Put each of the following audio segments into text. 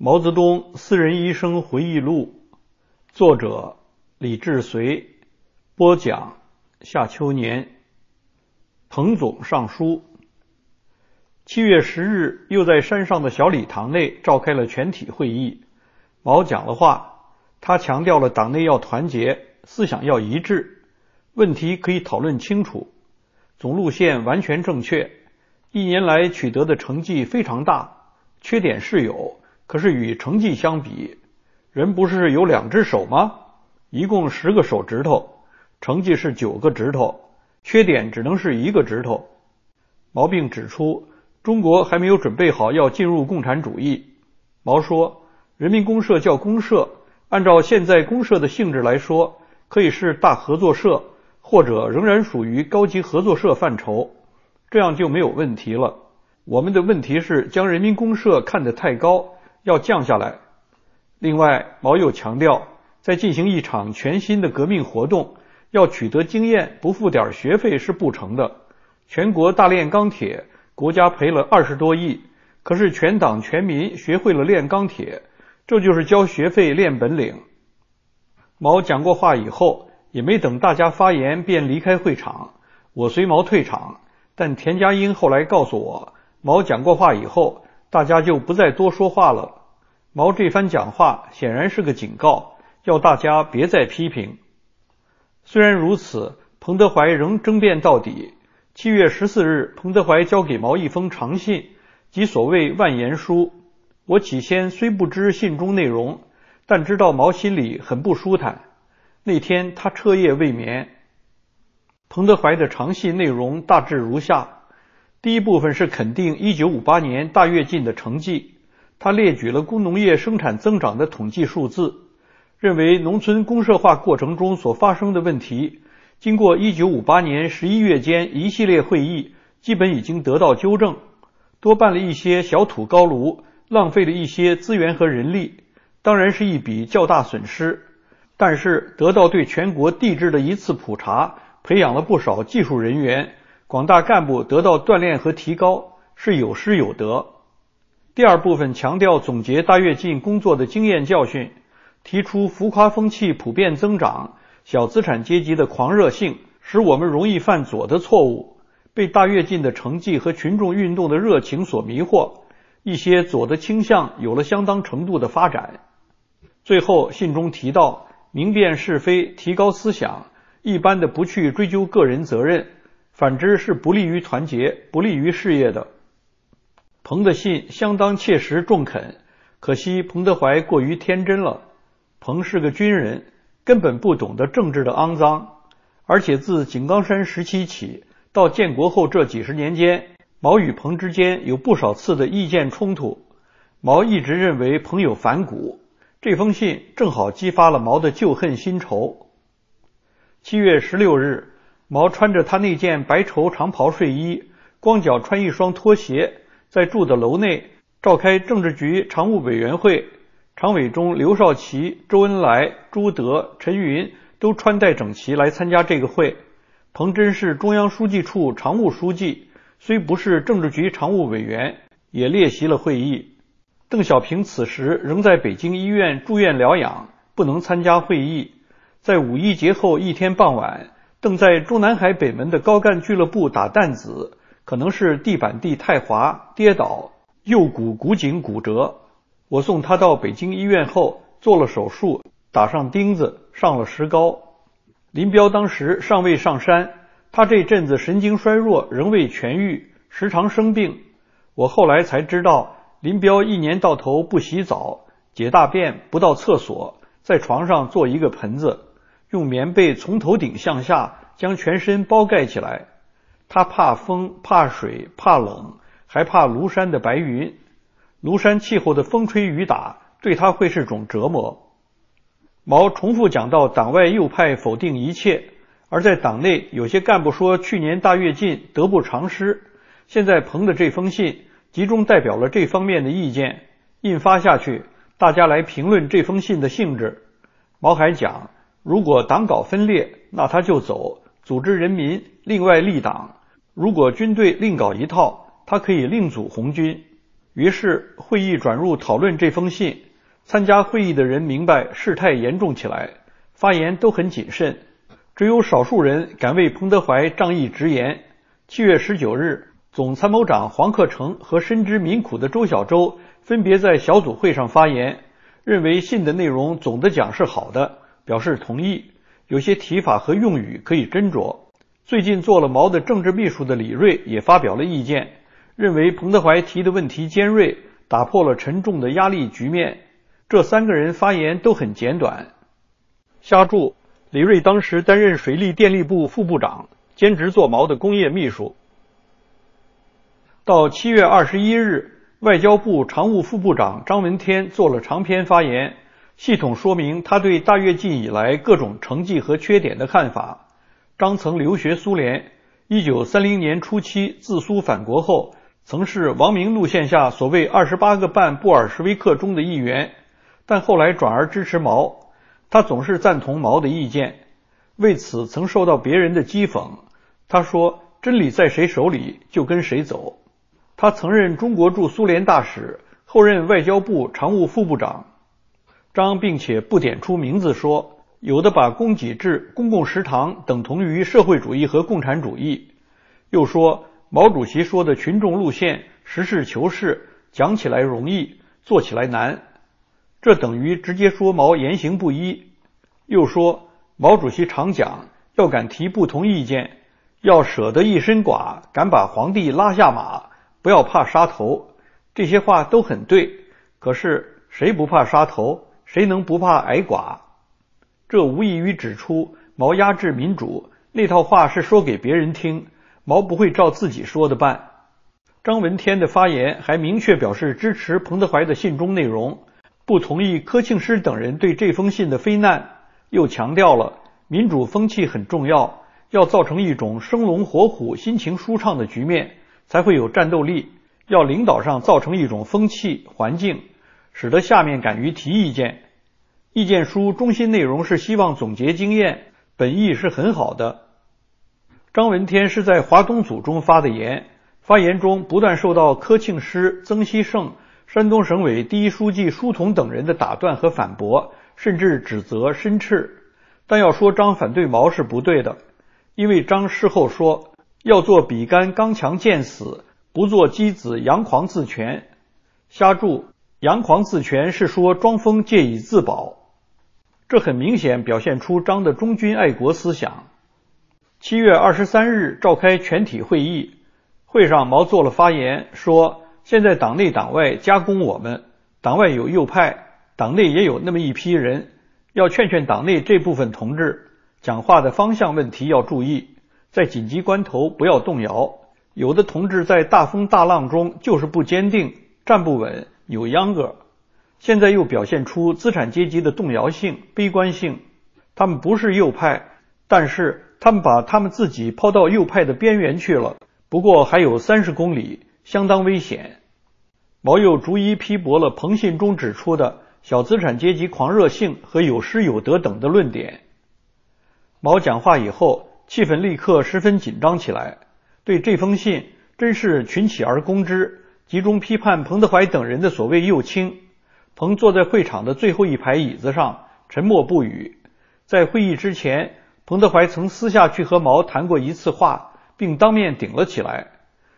毛泽东私人医生回忆录，作者李志随，播讲夏秋年。彭总上书。七月十日，又在山上的小礼堂内召开了全体会议。毛讲了话，他强调了党内要团结，思想要一致，问题可以讨论清楚，总路线完全正确。一年来取得的成绩非常大，缺点是有。可是与成绩相比，人不是有两只手吗？一共十个手指头，成绩是九个指头，缺点只能是一个指头。毛病指出，中国还没有准备好要进入共产主义。毛说，人民公社叫公社，按照现在公社的性质来说，可以是大合作社，或者仍然属于高级合作社范畴，这样就没有问题了。我们的问题是将人民公社看得太高。要降下来。另外，毛又强调，在进行一场全新的革命活动，要取得经验，不付点学费是不成的。全国大炼钢铁，国家赔了二十多亿，可是全党全民学会了炼钢铁，这就是交学费练本领。毛讲过话以后，也没等大家发言，便离开会场。我随毛退场，但田家英后来告诉我，毛讲过话以后。大家就不再多说话了。毛这番讲话显然是个警告，要大家别再批评。虽然如此，彭德怀仍争辩到底。七月十四日，彭德怀交给毛一封长信，即所谓万言书。我起先虽不知信中内容，但知道毛心里很不舒坦。那天他彻夜未眠。彭德怀的长信内容大致如下。第一部分是肯定1958年大跃进的成绩，他列举了工农业生产增长的统计数字，认为农村公社化过程中所发生的问题，经过1958年11月间一系列会议，基本已经得到纠正。多办了一些小土高炉，浪费了一些资源和人力，当然是一笔较大损失。但是得到对全国地质的一次普查，培养了不少技术人员。广大干部得到锻炼和提高是有失有得。第二部分强调总结大跃进工作的经验教训，提出浮夸风气普遍增长，小资产阶级的狂热性使我们容易犯左的错误，被大跃进的成绩和群众运动的热情所迷惑，一些左的倾向有了相当程度的发展。最后信中提到明辨是非，提高思想，一般的不去追究个人责任。反之是不利于团结、不利于事业的。彭的信相当切实中肯，可惜彭德怀过于天真了。彭是个军人，根本不懂得政治的肮脏，而且自井冈山时期起到建国后这几十年间，毛与彭之间有不少次的意见冲突。毛一直认为彭有反骨，这封信正好激发了毛的旧恨新仇。七月十六日。毛穿着他那件白绸长袍睡衣，光脚穿一双拖鞋，在住的楼内召开政治局常务委员会。常委中，刘少奇、周恩来、朱德、陈云都穿戴整齐来参加这个会。彭真是中央书记处常务书记，虽不是政治局常务委员，也列席了会议。邓小平此时仍在北京医院住院疗养，不能参加会议。在五一节后一天傍晚。邓在中南海北门的高干俱乐部打弹子，可能是地板地太滑跌倒，右股骨颈骨折。我送他到北京医院后做了手术，打上钉子，上了石膏。林彪当时尚未上山，他这阵子神经衰弱，仍未痊愈，时常生病。我后来才知道，林彪一年到头不洗澡，解大便不到厕所，在床上做一个盆子。用棉被从头顶向下将全身包盖起来。他怕风，怕水，怕冷，还怕庐山的白云。庐山气候的风吹雨打对他会是种折磨。毛重复讲到，党外右派否定一切，而在党内有些干部说去年大跃进得不偿失。现在彭的这封信集中代表了这方面的意见，印发下去，大家来评论这封信的性质。毛还讲。如果党搞分裂，那他就走，组织人民另外立党；如果军队另搞一套，他可以另组红军。于是会议转入讨论这封信。参加会议的人明白事态严重起来，发言都很谨慎，只有少数人敢为彭德怀仗义直言。七月十九日，总参谋长黄克诚和深知民苦的周小舟分别在小组会上发言，认为信的内容总的讲是好的，表示同意，有些提法和用语可以斟酌。最近做了毛的政治秘书的李锐也发表了意见，认为彭德怀提的问题尖锐，打破了沉重的压力局面。这三个人发言都很简短。瞎注：李锐当时担任水利电力部副部长，兼职做毛的工业秘书。到七月二十一日，外交部常务副部长张闻天做了长篇发言，系统说明他对大跃进以来各种成绩和缺点的看法。张曾留学苏联，一九三零年初期自苏返国后，曾是王明路线下所谓二十八个半布尔什维克中的一员。但后来转而支持毛，他总是赞同毛的意见，为此曾受到别人的讥讽。他说：“真理在谁手里，就跟谁走。”他曾任中国驻苏联大使，后任外交部常务副部长。张并且不点出名字说，有的把供给制、公共食堂等同于社会主义和共产主义，又说毛主席说的群众路线，实事求是，讲起来容易，做起来难。这等于直接说毛言行不一，又说毛主席常讲要敢提不同意见，要舍得一身剐，敢把皇帝拉下马，不要怕杀头。这些话都很对，可是谁不怕杀头？谁能不怕挨剐？这无异于指出毛压制民主那套话是说给别人听，毛不会照自己说的办。张闻天的发言还明确表示支持彭德怀的信中内容。不同意柯庆施等人对这封信的非难，又强调了民主风气很重要，要造成一种生龙活虎、心情舒畅的局面，才会有战斗力。要领导上造成一种风气环境，使得下面敢于提意见。意见书中心内容是希望总结经验，本意是很好的。张闻天是在华东组中发的言，发言中不断受到柯庆施、曾希圣。山东省委第一书记舒同等人的打断和反驳，甚至指责申斥。但要说张反对毛是不对的，因为张事后说要做比干刚强见死，不做箕子扬狂自全。瞎注，扬狂自全是说庄丰借以自保，这很明显表现出张的忠君爱国思想。七月二十三日召开全体会议，会上毛做了发言，说。现在党内党外加攻我们，党外有右派，党内也有那么一批人，要劝劝党内这部分同志，讲话的方向问题要注意，在紧急关头不要动摇。有的同志在大风大浪中就是不坚定，站不稳，有秧歌。现在又表现出资产阶级的动摇性、悲观性。他们不是右派，但是他们把他们自己抛到右派的边缘去了。不过还有三十公里。相当危险。毛又逐一批驳了彭信中指出的小资产阶级狂热性和有失有得等的论点。毛讲话以后，气氛立刻十分紧张起来。对这封信，真是群起而攻之，集中批判彭德怀等人的所谓右倾。彭坐在会场的最后一排椅子上，沉默不语。在会议之前，彭德怀曾私下去和毛谈过一次话，并当面顶了起来。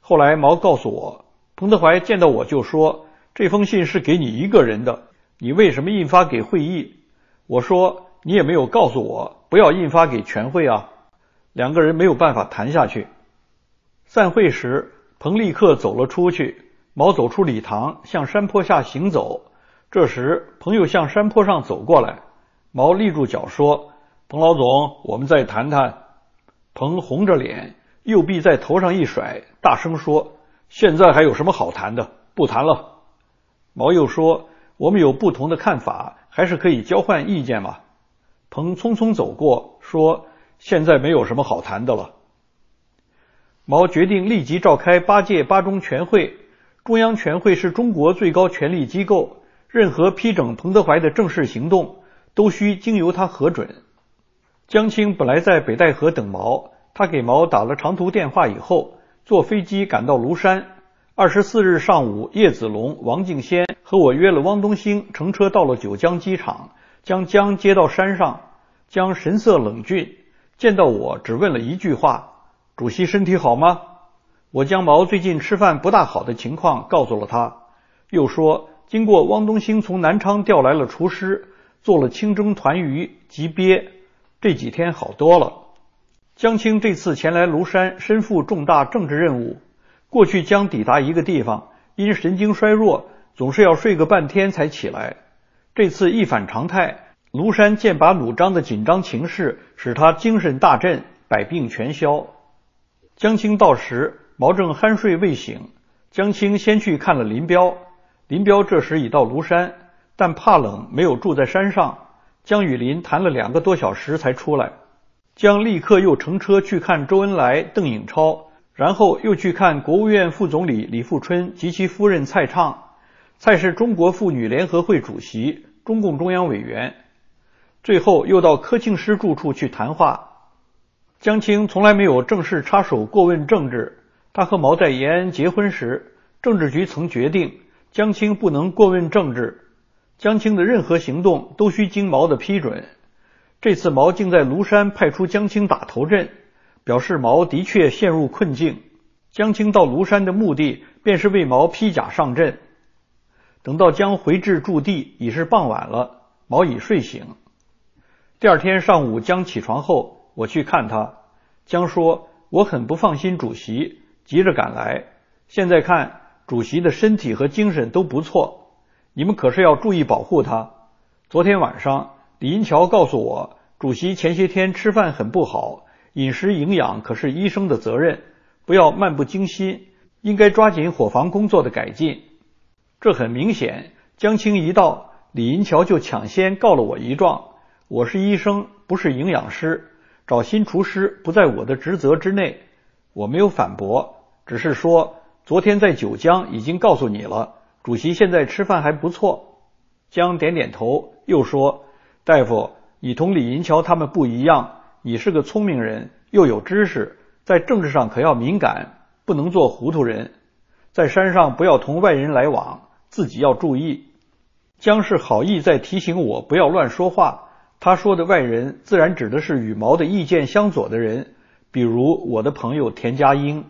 后来毛告诉我，彭德怀见到我就说：“这封信是给你一个人的，你为什么印发给会议？”我说：“你也没有告诉我，不要印发给全会啊。”两个人没有办法谈下去。散会时，彭立刻走了出去，毛走出礼堂，向山坡下行走。这时，朋友向山坡上走过来，毛立住脚说：“彭老总，我们再谈谈。”彭红着脸。右臂在头上一甩，大声说：“现在还有什么好谈的？不谈了。”毛又说：“我们有不同的看法，还是可以交换意见嘛。”彭匆匆走过，说：“现在没有什么好谈的了。”毛决定立即召开八届八中全会。中央全会是中国最高权力机构，任何批准彭德怀的正式行动都需经由他核准。江青本来在北戴河等毛。他给毛打了长途电话以后，坐飞机赶到庐山。二十四日上午，叶子龙、王敬先和我约了汪东兴，乘车到了九江机场，将江接到山上。江神色冷峻，见到我只问了一句话：“主席身体好吗？”我将毛最近吃饭不大好的情况告诉了他，又说经过汪东兴从南昌调来了厨师，做了清蒸团鱼及鳖，这几天好多了。江青这次前来庐山，身负重大政治任务。过去江抵达一个地方，因神经衰弱，总是要睡个半天才起来。这次一反常态，庐山剑拔弩张的紧张情势使他精神大振，百病全消。江青到时。毛正酣睡未醒，江青先去看了林彪。林彪这时已到庐山，但怕冷，没有住在山上。江与林谈了两个多小时才出来。江立刻又乘车去看周恩来、邓颖超，然后又去看国务院副总理李富春及其夫人蔡畅。蔡是中国妇女联合会主席、中共中央委员。最后又到柯庆施住处去谈话。江青从来没有正式插手过问政治。他和毛在延安结婚时，政治局曾决定江青不能过问政治，江青的任何行动都需经毛的批准。这次毛竟在庐山派出江青打头阵，表示毛的确陷入困境。江青到庐山的目的便是为毛披甲上阵。等到江回至驻地，已是傍晚了，毛已睡醒。第二天上午，江起床后，我去看他，江说：“我很不放心主席。”急着赶来，现在看主席的身体和精神都不错，你们可是要注意保护他。昨天晚上李银桥告诉我，主席前些天吃饭很不好，饮食营养可是医生的责任，不要漫不经心，应该抓紧伙房工作的改进。这很明显，江青一到，李银桥就抢先告了我一状。我是医生，不是营养师，找新厨师不在我的职责之内。我没有反驳，只是说昨天在九江已经告诉你了，主席现在吃饭还不错。江点点头，又说：“大夫，你同李银桥他们不一样，你是个聪明人，又有知识，在政治上可要敏感，不能做糊涂人。在山上不要同外人来往，自己要注意。”江是好意在提醒我不要乱说话。他说的外人，自然指的是与毛的意见相左的人。比如我的朋友田佳英。